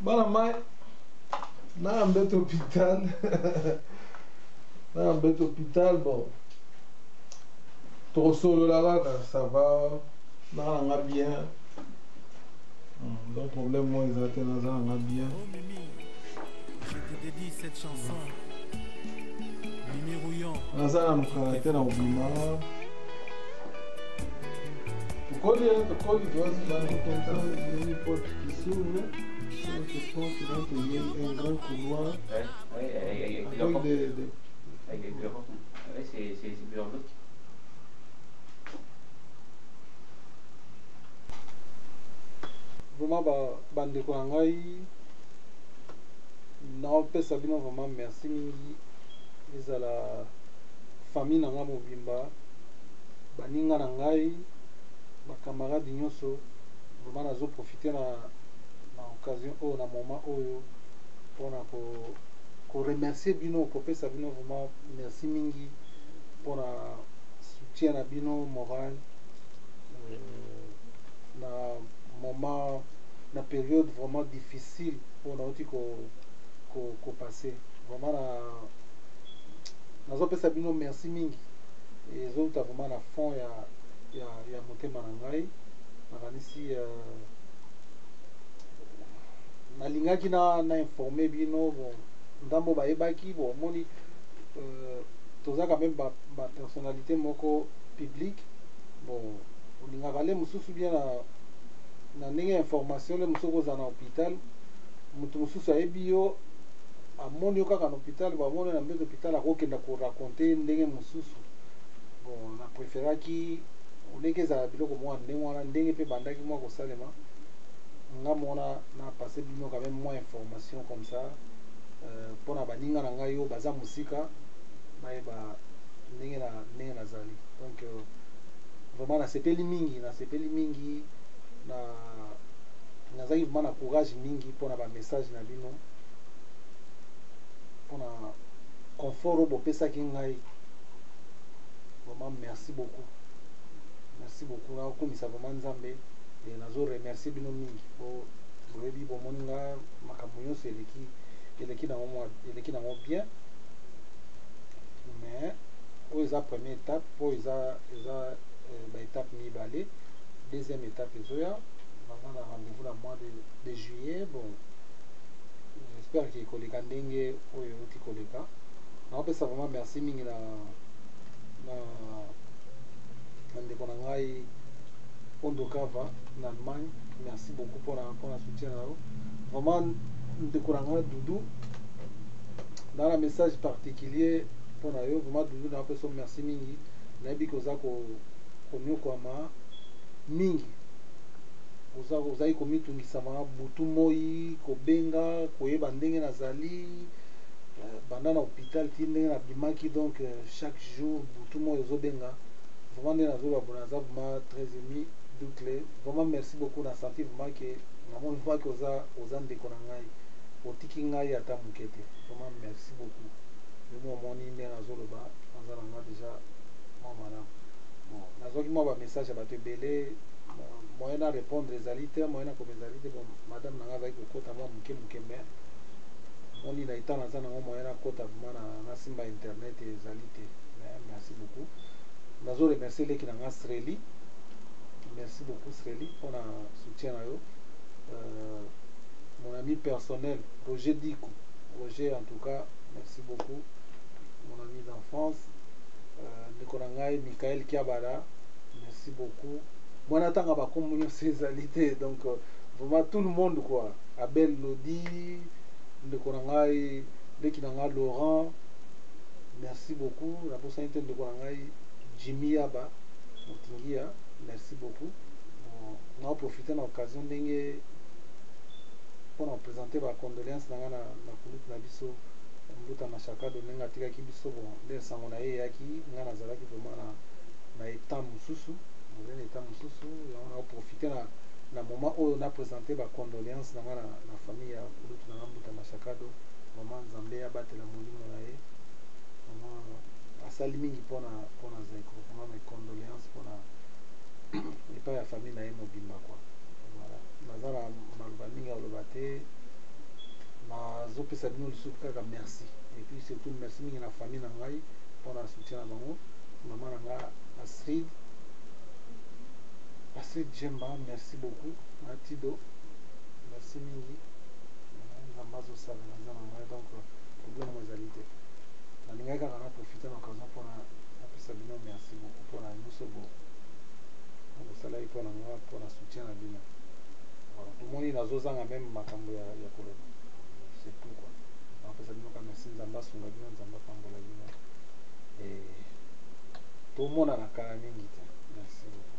bana mai na mbete hôpital na mbete hôpital bon tokosolola kaka ça va naa nanga bien donc problème moi eza te naza nanga bien naza na mokala te na kobima vraiment bandeko ya ngai naopesa bino vraiment merci mingi ezala famille na ngai mobimba Baninga na ngai, ba camarades nionso, vraiment nazo profiter na na occasion oyo, na moment oyo pona ko ko remercier bino, kopesa bino vraiment merci mingi pona soutien na bino moral na moment na periode vraiment difficile oyo nauti ko ko ko passer. Vraiment na nazo pesa bino merci mingi. ezouta vraiment na fond ya, ya, ya motema na ngai nakanisi uh, nalingaki na, na informe bino bo, ndambo bayebaki bo omoni uh, toza quand même bapersonnalité ba moko publique bo olingaka le mosusu bien na, na ndenge ya information le mosusu okozala na hôpital moto mosusu ayebi yo amoni yo kaka na hôpital bamoni na mbeto hôpital akokenda koraconte ndenge misusu bon na preferaki oleki ezala biloko mwa ndenge wana ndenge mpe bandaki mwa kosalema nga mona na passe bino quand même mwa information comme ça euh, mpo na baninga na ngai oyo baza mosika bayeba ndenge na ndenge nazali donc euh, vraiment nasepeli mingi nasepeli mingi na nazalaki vraiment na courage mingi mpo na bamessage na bino mpo na Confort oyo bopesaki ngai vraiment merci beaucoup merci beaucoup na okumisa vraiment nzambe et nazo remercier bino mingi po boyebi bomoni nga makambo nyonso eleki eleki na ngo eleki na ngo bien mais oyo eza première étape po eza eza euh, ba étape mibale deuxième étape ezoya naza na rendez-vous na mois de, de juillet bon j'espère que ekoleka ndenge oyo koleka nakopesa vraiment merci mingi na na na ndeko na ngai ondokava na allemagne merci beaucoup mpona mpona soutien na yo vraiment ndeko na ngai dudu na na message particulier mpo na yo vraiment dudu nakopesa yo merci mingi nayebi ke oza konyokwama mingi ozali komitungisama butu moi kobenga koyeba ndenge nazali banda na hopital ti ndenge na bimaki donc chaque jour butu moi ozo benga vraiment nde nazo loba bona aza vraiment très ému doutle vraiment merci beaucoup na senti vraiment que na moni vraiment que oza oza ndeko na ngai otiki ngai ata moke te vraiment merci beaucoup yo mo omoni ndenge nazo loba naza na nga déjà mwa malamu bon nazwaki mwa ba message ya bato ebele moyen na répondre ezali te moyen na koma ezali te bon madame na ngai azalaki kokota mwa moke moke mais omoni na etat naza nango moyen nakota vraiment nasimba internet ezali te mais merci beaucoup nazo remercier leki na nga Sreli merci beaucoup Sreli mpona soutien na yo euh, mon ami personnel Roger Diku Roger en tout cas merci beaucoup mon ami d'enfance euh, ndeko na ngai Michael Kiabara merci beaucoup mwana tanga bakombo nyonso ezali te donc euh, vraiment tout le monde quoi Abel Lodi, ndeko na ngai, leki na ngai Laurent, merci beaucoup. Na bosani te ndeko na ngai Jimmy Yaba, Motingia, merci beaucoup. Bon, na profiter na occasion ndenge mpo na présenter ba condoléances na ngai na, na kulutu na biso Mbuta Mashakado ndenge atikaki biso. Bon, nde nsango na ye eyaki, ngai nazalaki vraiment na, na etat mosusu, nazali na etat mosusu, yango na profiter na Na moment oyo na presenter ba condoleances na nga na famille ya kulutu na nga Mbuta Mashakado, vraiment Nzambe abatela molimo na ye, vraiment asali mingi pona pona Zaiko, vraiment mes condoleances pona epayi ya famille na ye mobimba quoi. Voilà, naza na maloba mingi ya koloba te, nazo pesa bino lisusu kaka merci et puis surtout merci mingi na famille na ngai pona soutien na bango, maman na nga Astride, Pasteur Djemba merci beaucoup na Tido merci mingi Nzambe azo sala naza na ngai donc problème ezali te na lingaki kaka na profiter na occasion pona na pesa bino merci beaucoup pona nyoso bo bosalaki pona nga pona soutien na bino voilà tomoni nazo zanga meme makambo ya, ya koloba c'est tout quoi na pesa bino ka merci Nzambe asunga bino Nzambe apambola bino et Tomonana kala mingi te. Merci beaucoup.